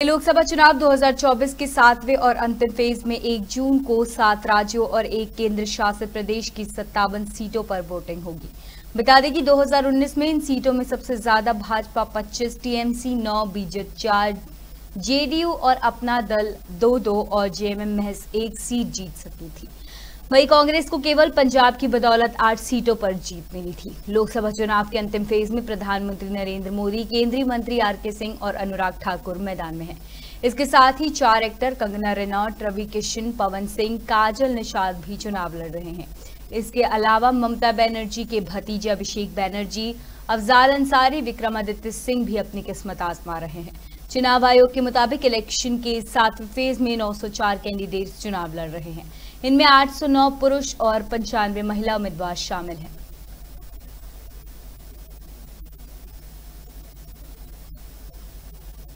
लोकसभा चुनाव 2024 के सातवें और अंतिम फ़ेज़ में 1 जून को सात राज्यों और एक केंद्र शासित प्रदेश की सत्तावन सीटों पर वोटिंग होगी। बता दें कि 2019 में इन सीटों में सबसे ज़्यादा भाजपा 25, टीएमसी 9, बीजेपी 4, जेडीयू और अपना दल दो दो और जेएमएम महज एक सीट जीत सकी थी। वहीं कांग्रेस को केवल पंजाब की बदौलत आठ सीटों पर जीत मिली थी। लोकसभा चुनाव के अंतिम फ़ेज़ में प्रधानमंत्री नरेंद्र मोदी, केंद्रीय मंत्री आर के सिंह और अनुराग ठाकुर मैदान में हैं। इसके साथ ही चार एक्टर कंगना रनौत, रवि किशन, पवन सिंह, काजल निषाद भी चुनाव लड़ रहे हैं। इसके अलावा ममता बनर्जी के भतीजे अभिषेक बैनर्जी, अफजाल अंसारी, विक्रमादित्य सिंह भी अपनी किस्मत आजमा रहे हैं। चुनाव आयोग के मुताबिक इलेक्शन के सातवें फ़ेज़ में 904 कैंडिडेट्स चुनाव लड़ रहे हैं। इनमें 809 पुरुष और पंचानवे महिला उम्मीदवार शामिल हैं।